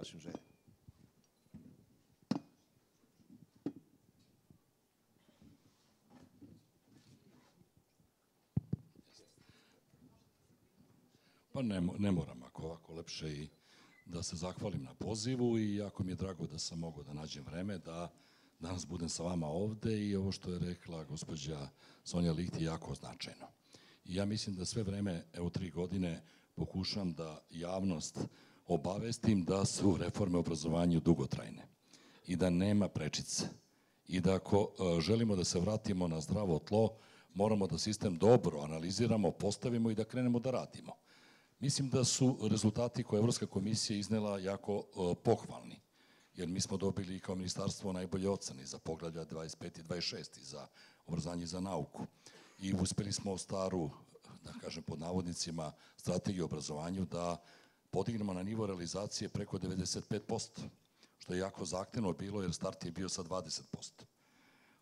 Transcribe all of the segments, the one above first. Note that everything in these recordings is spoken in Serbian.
vašim željama. Pa ne, ne moram, ako ovako lepše i da se zahvalim na pozivu i jako mi je drago da sam mogao da nađem vreme da danas budem sa vama ovde i ovo što je rekla gospođa Sonja Lihti je jako značajno. I ja mislim da sve vreme, evo tri godine, pokušam da javnost obavestim da su reforme obrazovanju dugotrajne i da nema prečice i da ako e, želimo da se vratimo na zdravo tlo, moramo da sistem dobro analiziramo, postavimo i da krenemo da radimo. Mislim da su rezultati koje Evropska komisija iznela jako uh, pohvalni, jer mi smo dobili kao ministarstvo najbolje ocene za poglavlja 25 i 26 za obrazanje za nauku. I uspeli smo staru, da kažem pod navodnicima, strategiju obrazovanju da podignemo na nivo realizacije preko 95%, što je jako zahtevno bilo jer start je bio sa 20%.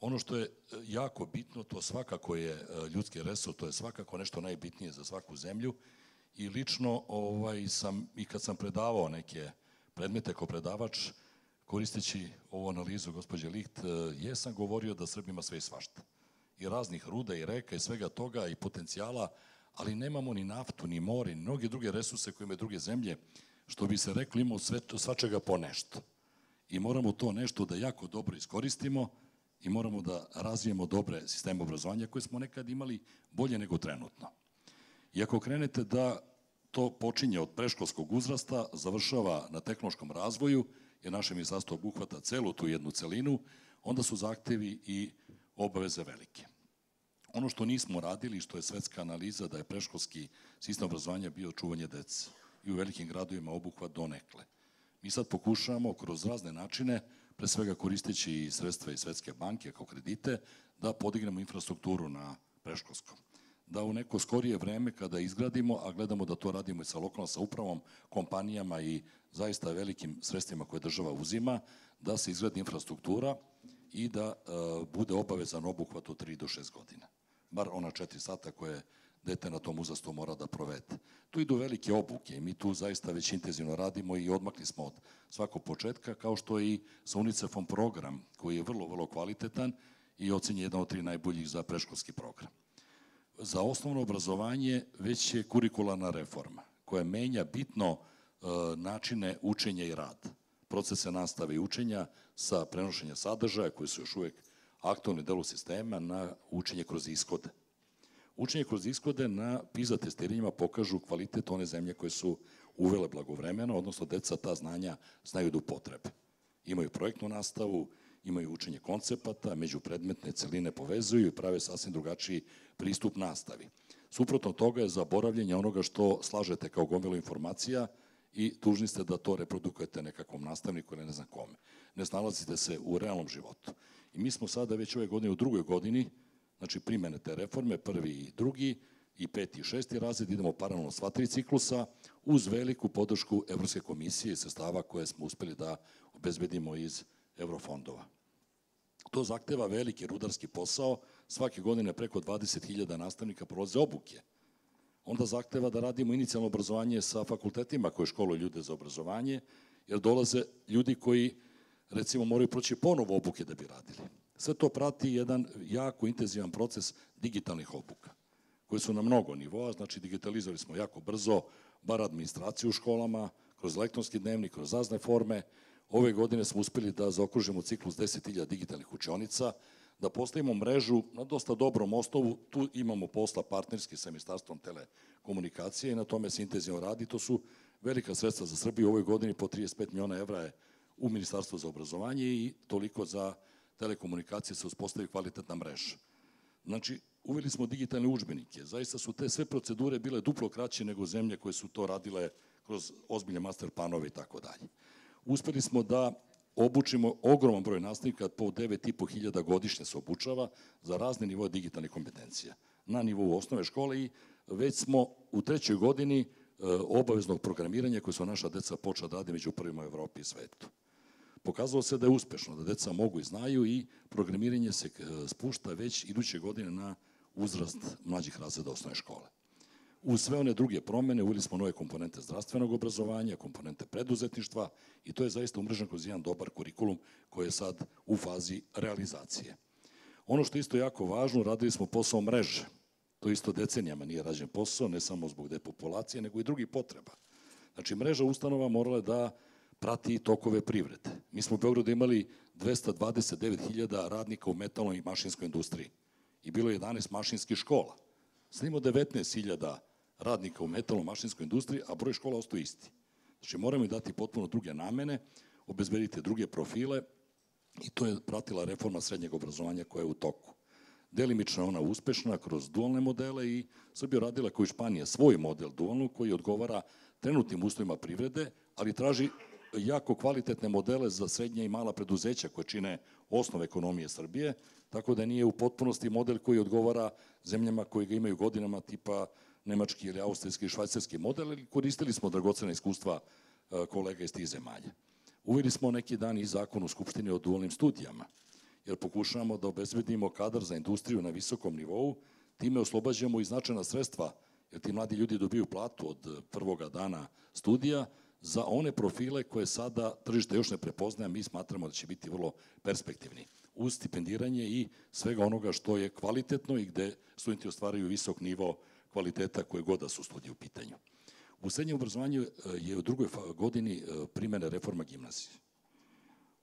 Ono što je e, jako bitno, to svakako je e, ljudski resor, to je svakako nešto najbitnije za svaku zemlju i lično ovaj, sam, i kad sam predavao neke predmete kao predavač, koristeći ovu analizu gospođe Licht, e, jesam govorio da Srbima ima sve i svašta. I raznih ruda i reka i svega toga i potencijala, ali nemamo ni naftu, ni more, ni mnoge druge resurse koje imaju druge zemlje, što bi se rekli imamo sve, svačega po nešto. I moramo to nešto da jako dobro iskoristimo i moramo da razvijemo dobre sisteme obrazovanja koje smo nekad imali bolje nego trenutno. I ako krenete da to počinje od preškolskog uzrasta, završava na tehnološkom razvoju, jer naše ministarstvo obuhvata celu tu jednu celinu, onda su zahtevi i obaveze velike. Ono što nismo radili, što je svetska analiza da je preškolski sistem obrazovanja bio čuvanje dece i u velikim gradovima obuhvat donekle. Mi sad pokušavamo kroz razne načine, pre svega koristeći i sredstva iz Svetske banke kao kredite, da podignemo infrastrukturu na preškolskom da u neko skorije vreme kada izgradimo, a gledamo da to radimo i sa lokalnom upravom, kompanijama i zaista velikim sredstvima koje država uzima, da se izgradi infrastruktura i da e, bude obavezan obuhvat od 3 do 6 godina. Bar ona 4 sata koje dete na tom uzastu mora da provede. Tu idu velike obuke i mi tu zaista već intenzivno radimo i odmakli smo od svakog početka, kao što je i sa UNICEF-om program koji je vrlo, vrlo kvalitetan i ocenje jedan od tri najboljih za preškolski program za osnovno obrazovanje već je kurikularna reforma koja menja bitno e, načine učenja i rada, procese nastave i učenja sa prenošenja sadržaja koji su još uvek aktualni delu sistema na učenje kroz ishode. Učenje kroz ishode na PISA testiranjima pokažu kvalitet one zemlje koje su uvele blagovremeno, odnosno deca ta znanja znaju da upotrebe. Imaju projektnu nastavu, imaju učenje koncepata, međupredmetne celine povezuju i prave sasvim drugačiji pristup nastavi. Suprotno toga je zaboravljenje onoga što slažete kao gomilu informacija i tužni ste da to reprodukujete nekakvom nastavniku ili ne znam kome. Ne snalazite se u realnom životu. I mi smo sada već ove godine u drugoj godini, znači primene te reforme, prvi i drugi, i peti i šesti razred, idemo paralelno sva tri ciklusa, uz veliku podršku Evropske komisije i sestava koje smo uspeli da obezbedimo iz eurofondova. To zahteva veliki rudarski posao, svake godine preko 20.000 nastavnika prolaze obuke. Onda zahteva da radimo inicijalno obrazovanje sa fakultetima koje školuju ljude za obrazovanje, jer dolaze ljudi koji, recimo, moraju proći ponovo obuke da bi radili. Sve to prati jedan jako intenzivan proces digitalnih obuka, koji su na mnogo nivoa, znači digitalizovali smo jako brzo, bar administraciju u školama, kroz elektronski dnevnik, kroz razne forme, Ove godine smo uspeli da zaokružimo ciklus 10.000 digitalnih učionica, da postavimo mrežu na dosta dobrom osnovu, tu imamo posla partnerski sa Ministarstvom telekomunikacije i na tome se intenzivno radi. To su velika sredstva za Srbiju u ovoj godini, po 35 miliona evra je u Ministarstvu za obrazovanje i toliko za telekomunikacije se uspostavi kvalitetna mreža. Znači, uveli smo digitalne učbenike. Zaista su te sve procedure bile duplo kraće nego zemlje koje su to radile kroz ozbiljne master planove i tako dalje uspeli smo da obučimo ogroman broj nastavnika, po 9,5 hiljada godišnje se obučava za razne nivoje digitalnih kompetencija na nivou osnove škole i već smo u trećoj godini e, obaveznog programiranja koje su naša deca počela da rade među prvima u Evropi i svetu. Pokazalo se da je uspešno, da deca mogu i znaju i programiranje se e, spušta već iduće godine na uzrast mlađih razreda osnovne škole. U sve one druge promene uvili smo nove komponente zdravstvenog obrazovanja, komponente preduzetništva i to je zaista umrežen kroz jedan dobar kurikulum koji je sad u fazi realizacije. Ono što je isto jako važno, radili smo posao mreže. To isto decenijama nije rađen posao, ne samo zbog depopulacije, nego i drugih potreba. Znači, mreža ustanova morala da prati tokove privrede. Mi smo u Beogradu imali 229.000 radnika u metalnoj i mašinskoj industriji i bilo je 11 mašinskih škola. Snimo 19.000 radnika u metalnoj mašinskoj industriji, a broj škola ostao isti. Znači, moramo dati potpuno druge namene, obezbediti druge profile i to je pratila reforma srednjeg obrazovanja koja je u toku. Delimično ona uspešna kroz dualne modele i Srbija radila kao i Španija svoj model dualnu koji odgovara trenutnim uslovima privrede, ali traži jako kvalitetne modele za srednje i mala preduzeća koje čine osnov ekonomije Srbije, tako da nije u potpunosti model koji odgovara zemljama koji ga imaju godinama tipa nemački ili austrijski i švajcarski model, ali koristili smo dragocena iskustva e, kolega iz tih zemalja. Uvili smo neki dan i zakon u Skupštini o dualnim studijama, jer pokušavamo da obezbedimo kadar za industriju na visokom nivou, time oslobađamo i značajna sredstva, jer ti mladi ljudi dobiju platu od prvoga dana studija, za one profile koje sada tržište još ne prepoznaje, mi smatramo da će biti vrlo perspektivni uz stipendiranje i svega onoga što je kvalitetno i gde studenti ostvaraju visok nivo kvaliteta koje god da su studije u pitanju. U srednjem obrazovanju e, je u drugoj godini e, primene reforma gimnazije.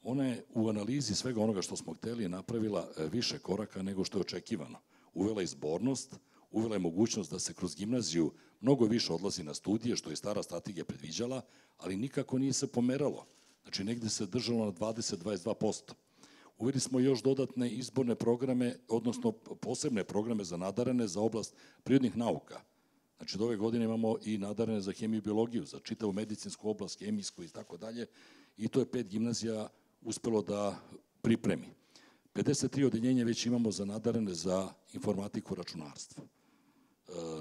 Ona je u analizi svega onoga što smo hteli napravila e, više koraka nego što je očekivano. Uvela izbornost, uvela je mogućnost da se kroz gimnaziju mnogo više odlazi na studije, što je stara strategija predviđala, ali nikako nije se pomeralo. Znači, negde se držalo na 20-22%. Uveli smo još dodatne izborne programe, odnosno posebne programe za nadarene za oblast prirodnih nauka. Znači, do ove godine imamo i nadarene za hemiju i biologiju, za čitavu medicinsku oblast, hemijsku i tako dalje, i to je pet gimnazija uspelo da pripremi. 53 odeljenja već imamo za nadarene za informatiku. E,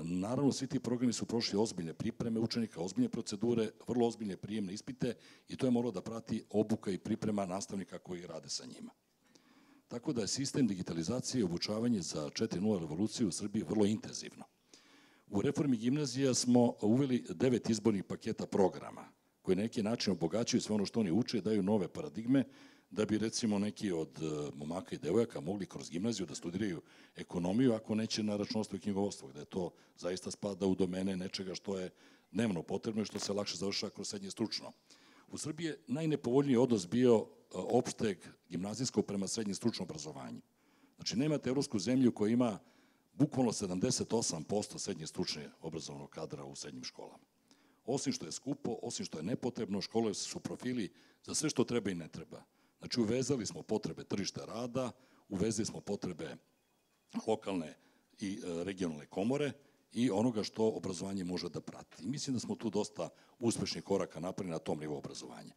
naravno, svi ti programi su prošli ozbiljne pripreme učenika, ozbiljne procedure, vrlo ozbiljne prijemne ispite i to je moralo da prati obuka i priprema nastavnika koji rade sa njima. Tako da je sistem digitalizacije i obučavanje za 4.0 revoluciju u Srbiji vrlo intenzivno. U reformi gimnazija smo uveli devet izbornih paketa programa, koji na neki način obogaćuju sve ono što oni uče, daju nove paradigme, da bi recimo neki od e, momaka i devojaka mogli kroz gimnaziju da studiraju ekonomiju ako neće na računostvo i knjigovodstvo, gde to zaista spada u domene nečega što je dnevno potrebno i što se lakše završava kroz srednje stručno. U Srbiji je najnepovoljniji odnos bio e, opšteg gimnazijskog prema srednje stručno obrazovanje. Znači, nemate evropsku zemlju koja ima bukvalno 78% srednje stručne obrazovnog kadra u srednjim školama. Osim što je skupo, osim što je nepotrebno, škole su profili za sve što treba i ne treba. Znači, uvezali smo potrebe tržišta rada, uvezali smo potrebe lokalne i e, regionalne komore i onoga što obrazovanje može da prati. Mislim da smo tu dosta uspešnih koraka napravili na tom nivou obrazovanja.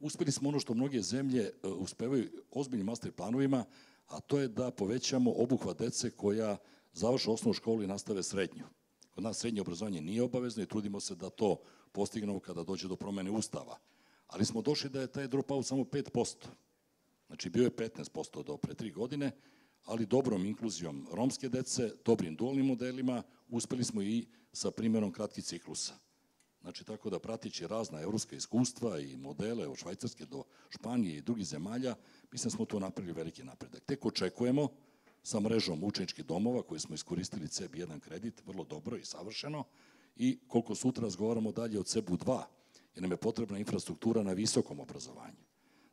Uspeli smo ono što mnoge zemlje e, uspevaju ozbiljnim master planovima, a to je da povećamo obuhvat dece koja završe osnovnu školu i nastave srednju. Kod nas srednje obrazovanje nije obavezno i trudimo se da to postignemo kada dođe do promene ustava. Ali smo došli da je taj dropout samo 5%. Znači, bio je 15% do pre tri godine, ali dobrom inkluzijom romske dece, dobrim dualnim modelima, uspeli smo i sa primjerom kratkih ciklusa. Znači, tako da pratići razna evropska iskustva i modele od Švajcarske do Španije i drugih zemalja, mislim da smo to napravili veliki napredak. Tek očekujemo sa mrežom učeničkih domova koji smo iskoristili CEB1 kredit, vrlo dobro i savršeno, i koliko sutra razgovaramo dalje od CEBU 2, jer nam je potrebna infrastruktura na visokom obrazovanju.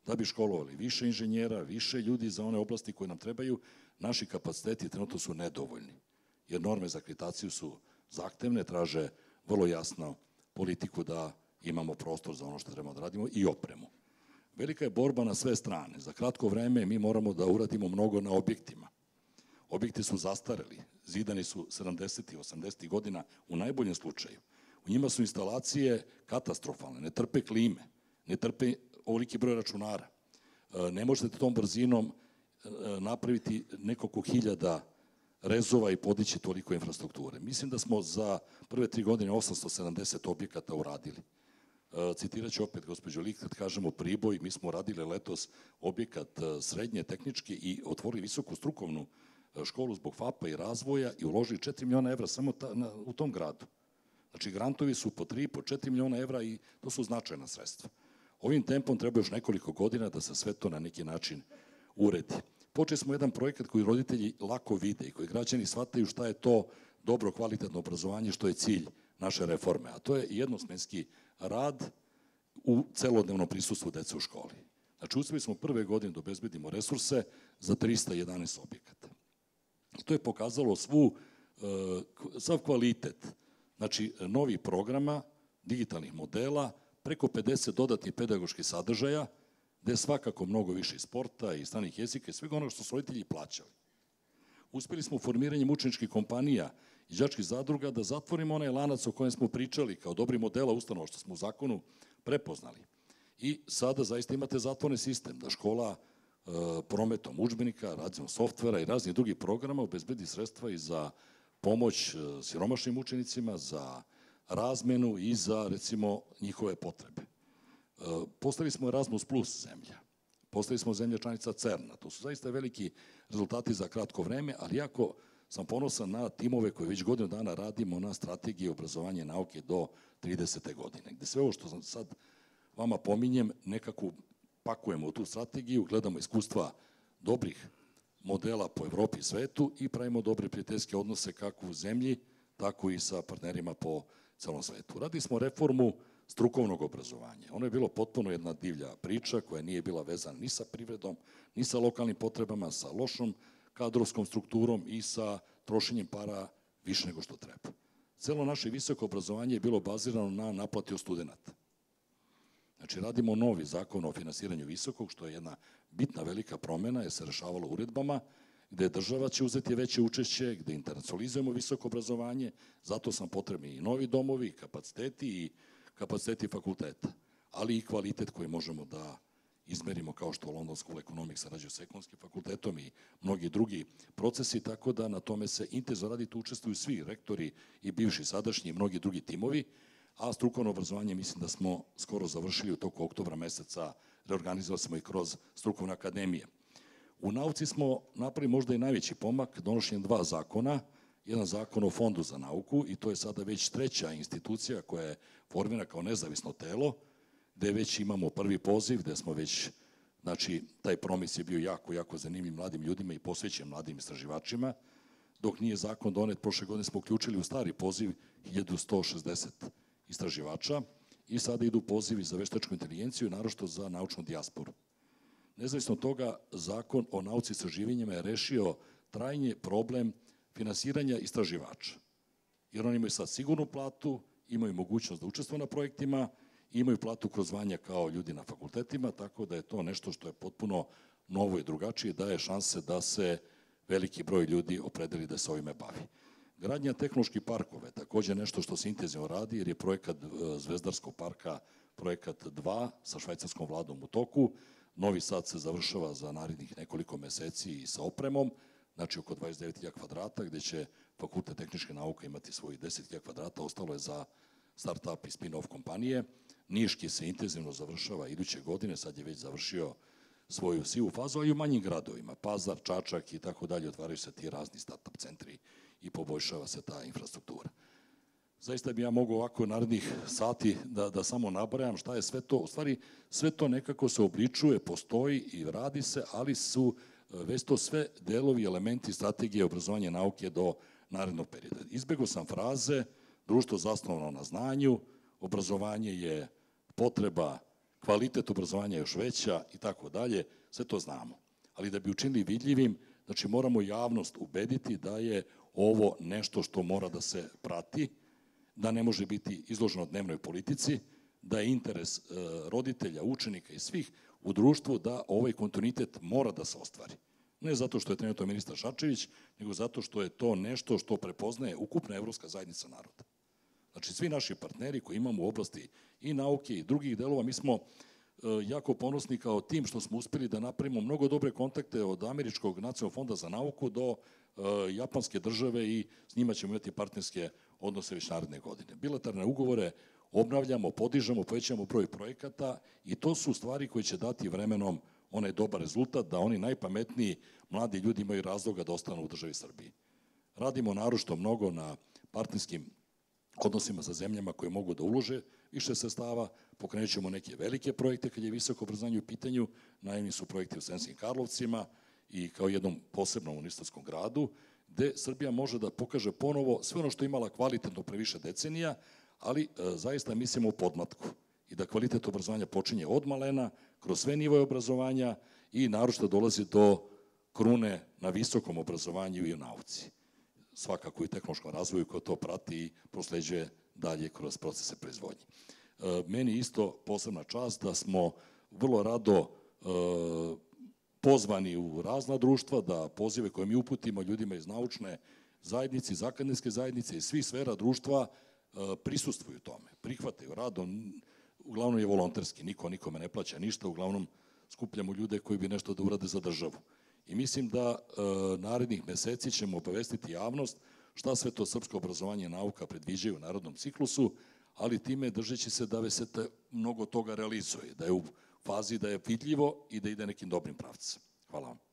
Da bi školovali više inženjera, više ljudi za one oblasti koje nam trebaju, naši kapaciteti trenutno su nedovoljni, jer norme za akreditaciju su zahtevne, traže vrlo jasno politiku da imamo prostor za ono što trebamo da radimo i opremu. Velika je borba na sve strane. Za kratko vreme mi moramo da uradimo mnogo na objektima. Objekti su zastareli, zidani su 70. i 80. godina u najboljem slučaju. U njima su instalacije katastrofalne, ne trpe klime, ne trpe ovoliki broj računara. E, ne možete tom brzinom e, napraviti nekoliko hiljada rezova i podići toliko infrastrukture. Mislim da smo za prve tri godine 870 objekata uradili. E, citirat ću opet gospođo Lik, kad kažemo Priboj, mi smo radili letos objekat srednje tehničke i otvorili visoku strukovnu školu zbog FAPA i razvoja i uložili 4 miliona evra samo ta, na, u tom gradu. Znači, grantovi su po 3, po 4 miliona evra i to su značajna sredstva. Ovim tempom treba još nekoliko godina da se sve to na neki način uredi. Počeli smo jedan projekat koji roditelji lako vide i koji građani shvataju šta je to dobro kvalitetno obrazovanje, što je cilj naše reforme, a to je jednosmenski rad u celodnevnom prisustvu dece u školi. Znači, uspeli smo prve godine da obezbedimo resurse za 311 objekata. I to je pokazalo svu, e, sav kvalitet, znači, novih programa, digitalnih modela, preko 50 dodatnih pedagoških sadržaja, gde je svakako mnogo više sporta i stranih jezika i svega onoga što su roditelji plaćali. Uspeli smo formiranjem učeničkih kompanija i đačkih zadruga da zatvorimo onaj lanac o kojem smo pričali kao dobri modela ustanova što smo u zakonu prepoznali. I sada zaista imate zatvorni sistem da škola e, prometom učbenika, razvijem softvera i raznih drugih programa obezbedi sredstva i za pomoć e, siromašnim učenicima, za razmenu i za, recimo, njihove potrebe. E, postali smo Erasmus Plus zemlja. Postali smo zemlja članica CERNA. To su zaista veliki rezultati za kratko vreme, ali jako sam ponosan na timove koje već godinu dana radimo na strategiji obrazovanja i nauke do 30. godine, gde sve ovo što sam sad vama pominjem, nekako pakujemo u tu strategiju, gledamo iskustva dobrih modela po Evropi i svetu i pravimo dobre prijateljske odnose kako u zemlji, tako i sa partnerima po celom svetu. Radili smo reformu strukovnog obrazovanja. Ono je bilo potpuno jedna divlja priča koja nije bila vezana ni sa privredom, ni sa lokalnim potrebama, sa lošom kadrovskom strukturom i sa trošenjem para više nego što treba. Celo naše visoko obrazovanje je bilo bazirano na naplati od studenta. Znači, radimo novi zakon o finansiranju visokog, što je jedna bitna velika promena, je se rešavalo uredbama, gde država će uzeti veće učešće, gde internacionalizujemo visoko obrazovanje, zato sam potrebni i novi domovi, kapaciteti i kapaciteti fakulteta, ali i kvalitet koji možemo da izmerimo kao što London School Economics sarađuje s ekonomskim fakultetom i mnogi drugi procesi, tako da na tome se intenzivno radi, tu učestvuju svi rektori i bivši sadašnji i mnogi drugi timovi, a strukovno obrazovanje mislim da smo skoro završili u toku oktobra meseca, reorganizovali smo i kroz strukovne akademije. U nauci smo napravili možda i najveći pomak donošenjem dva zakona, jedan zakon o fondu za nauku i to je sada već treća institucija koja je formirana kao nezavisno telo, gde već imamo prvi poziv, gde smo već, znači, taj promis je bio jako, jako zanimljiv mladim ljudima i posvećen mladim istraživačima, dok nije zakon donet, prošle godine smo uključili u stari poziv 1160 istraživača i sada idu pozivi za veštačku inteligenciju, narošto za naučnu dijasporu. Nezavisno od toga, zakon o nauci i istraživanjima je rešio trajnje problem finansiranja istraživača. Jer oni imaju sad sigurnu platu, imaju mogućnost da učestvuju na projektima, imaju platu kroz zvanja kao ljudi na fakultetima, tako da je to nešto što je potpuno novo i drugačije, daje šanse da se veliki broj ljudi opredeli da se ovime bavi. Gradnja tehnoloških parkova je takođe nešto što se intenzivno radi, jer je projekat e, Zvezdarskog parka projekat 2 sa švajcarskom vladom u toku. Novi Sad se završava za narednih nekoliko meseci i sa opremom, znači oko 29.000 kvadrata, gde će Fakultet tehničke nauke imati svojih 10.000 kvadrata, ostalo je za start-up i spin-off kompanije. Niški se intenzivno završava iduće godine, sad je već završio svoju sivu fazu, a i u manjim gradovima, Pazar, Čačak i tako dalje, otvaraju se ti razni start-up centri i poboljšava se ta infrastruktura. Zaista bi ja mogu ovako narednih sati da, da samo nabrajam šta je sve to. U stvari, sve to nekako se obličuje, postoji i radi se, ali su e, već to sve delovi, elementi strategije obrazovanja nauke do narednog perioda. Izbego sam fraze, društvo zasnovano na znanju, obrazovanje je potreba, kvalitet obrazovanja je još veća i tako dalje, sve to znamo. Ali da bi učinili vidljivim, znači moramo javnost ubediti da je ovo nešto što mora da se prati, da ne može biti izloženo dnevnoj politici, da je interes e, roditelja, učenika i svih u društvu da ovaj kontinuitet mora da se ostvari. Ne zato što je trenutno ministar Šačević, nego zato što je to nešto što prepoznaje ukupna evropska zajednica naroda. Znači, svi naši partneri koji imamo u oblasti i nauke i drugih delova, mi smo e, jako ponosni kao tim što smo uspeli da napravimo mnogo dobre kontakte od Američkog nacionalnog fonda za nauku do japanske države i s njima ćemo imati partnerske odnose već naredne godine. Bilateralne ugovore obnavljamo, podižemo, povećamo broj projekata i to su stvari koje će dati vremenom onaj dobar rezultat da oni najpametniji mladi ljudi imaju razloga da ostanu u državi Srbiji. Radimo narošto mnogo na partnerskim odnosima sa zemljama koje mogu da ulože više sredstava, pokrenut ćemo neke velike projekte kad je visoko obrazovanje u pitanju, najemni su projekti u Sremskim Karlovcima i kao jednom posebnom unistarskom gradu, gde Srbija može da pokaže ponovo sve ono što je imala kvalitetno pre više decenija, ali e, zaista mislimo u podmatku i da kvalitet obrazovanja počinje od malena, kroz sve nivoje obrazovanja i naročito dolazi do krune na visokom obrazovanju i u nauci. Svakako i tehnološkom razvoju koja to prati i prosleđuje dalje kroz procese proizvodnje. E, meni isto posebna čast da smo vrlo rado e, pozvani u razna društva, da pozive koje mi uputimo ljudima iz naučne zajednice, iz akademske zajednice i svih sfera društva e, prisustvuju tome, prihvataju radom, uglavnom je volonterski, niko nikome ne plaća ništa, uglavnom skupljamo ljude koji bi nešto da urade za državu. I mislim da e, narednih meseci ćemo obavestiti javnost šta sve to srpsko obrazovanje i nauka predviđaju u narodnom ciklusu, ali time držeći se da se mnogo toga realizuje, da je u fazi da je vidljivo i da ide nekim dobrim pravcem. Hvala vam.